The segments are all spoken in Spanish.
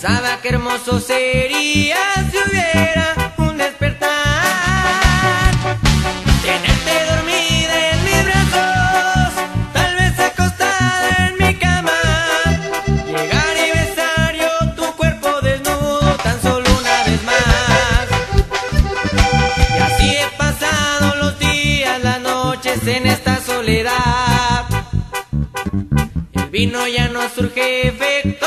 Pensaba que hermoso sería si hubiera un despertar. Tenerte dormida en mis brazos, tal vez acostada en mi cama. Llegar y besar yo tu cuerpo desnudo tan solo una vez más. Y así he pasado los días, las noches en esta soledad. El vino ya no surge efecto,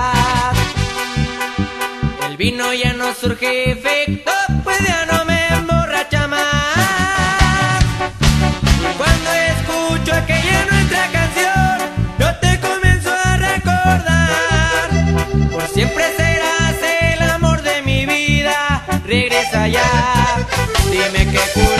Vino ya no surge efecto, pues ya no me emborracha más. Y cuando escucho aquella nuestra canción, yo te comienzo a recordar. Por siempre serás el amor de mi vida. Regresa ya, dime culpa